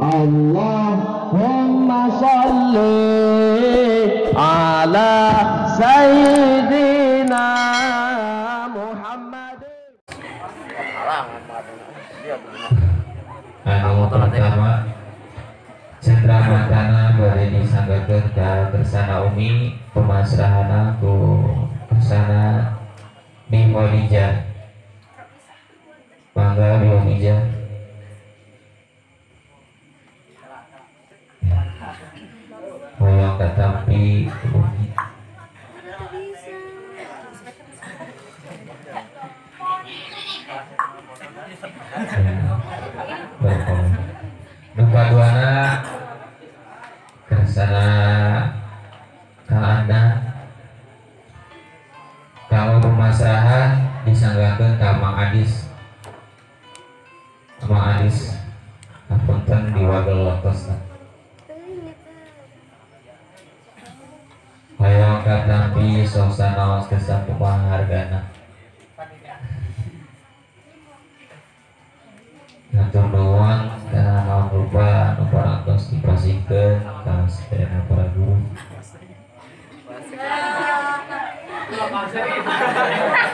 Allahumma salli ala sayyidina Muhammad. Anu pertama cendramatana bari disanggakeun ka kersana umi pemasrahana ku kersana Mimolija mangga Nuka duana Kersana Kang Anda Kamu pemasrahan Disanggakan ke Mang Adis. Mang Adis. Apunten di wadal lotos Hayang katampi Sosana penghargana Ngatur Não, isso.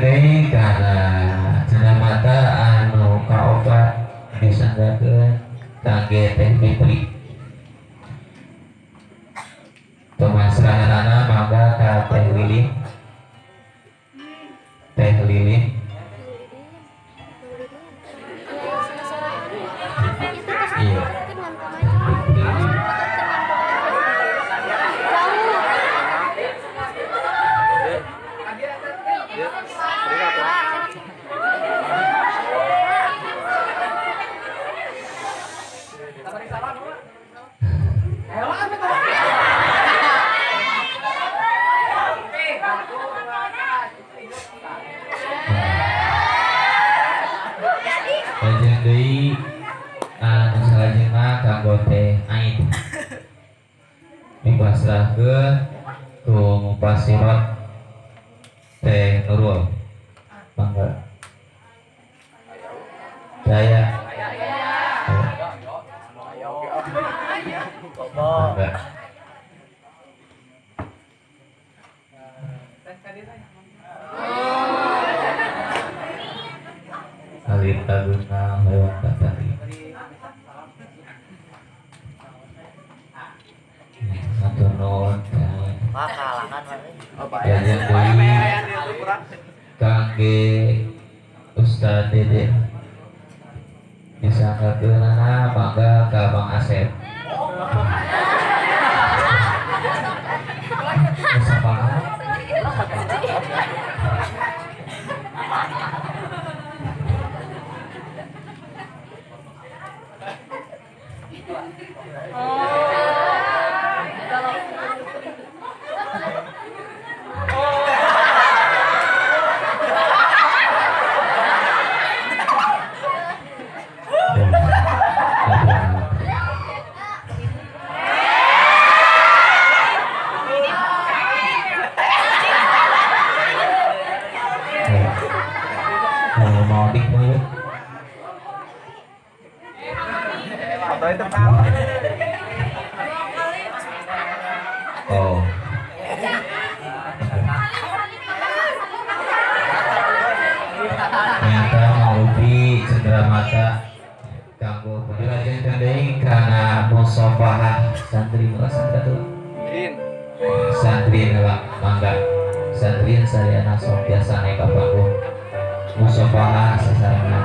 Deui kana cenah mata anu kaopat disanggakeun kangge teh Fitri. Pemasrahanana mangga ka teh Lilin. Dipasrahkeun ku Mupasirot teh Nurul. Mangga. Jaya. Mangga. Alit Aguna lewat. Jajan deui kangge Ustaz Dede. Disanggakeunana mangga ka Bang Asep. Bisa banget. Kalau mau dik mau yuk. Oh. Ternyata Malupi cendera mata kanggo dilanjutkan deui kana musafahah santri santri tuh. Santri lah mangga. Santri sadayana sok biasa naik ka panggung musobaah sesama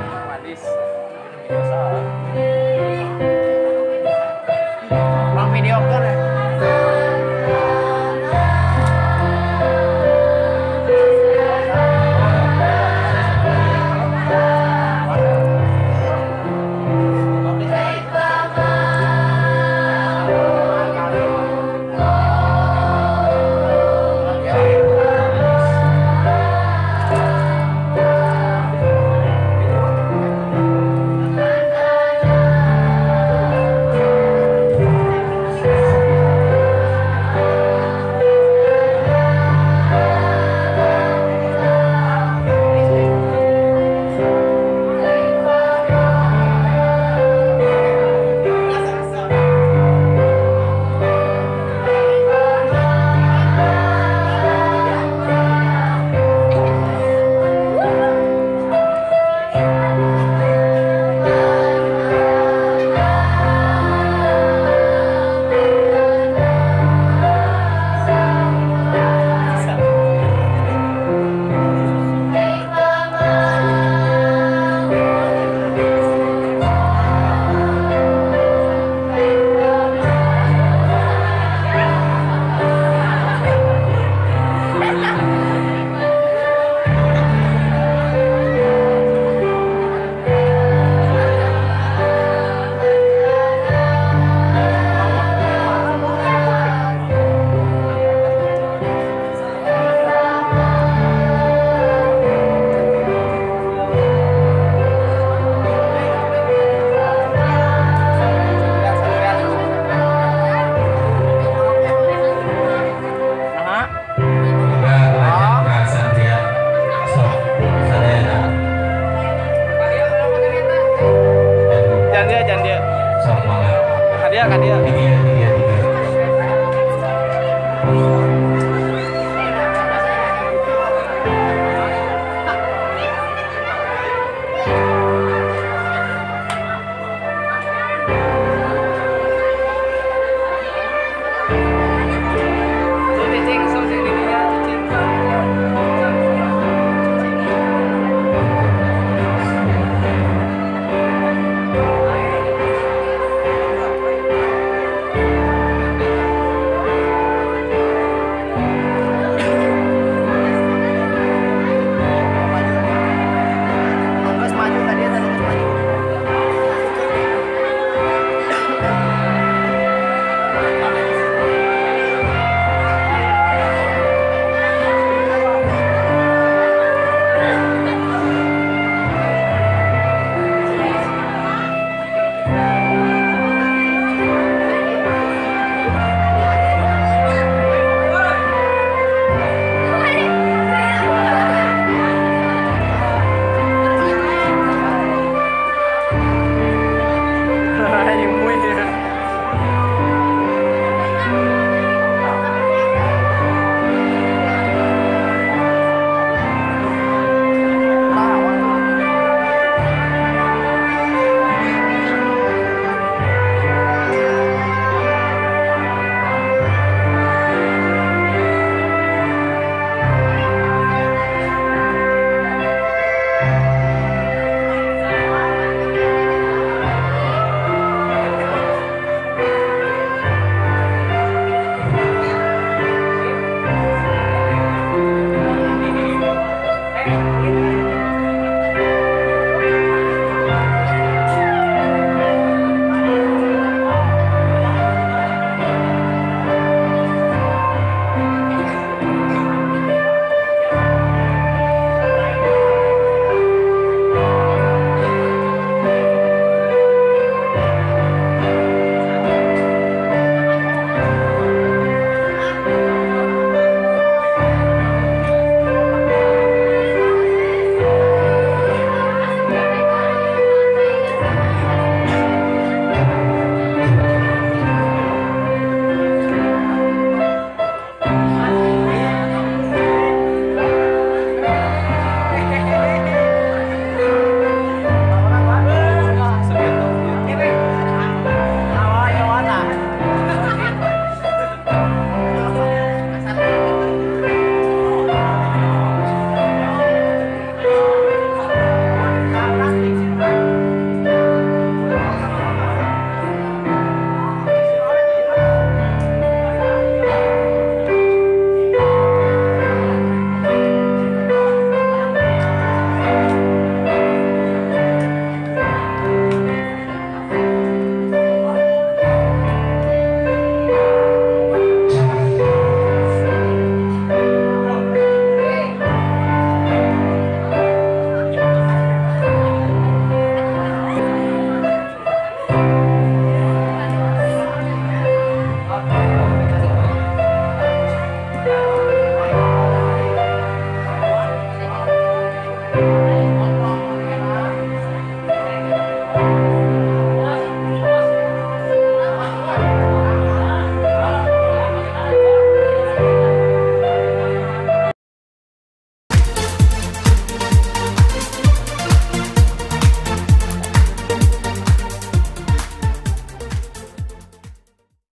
kan dia. Iya.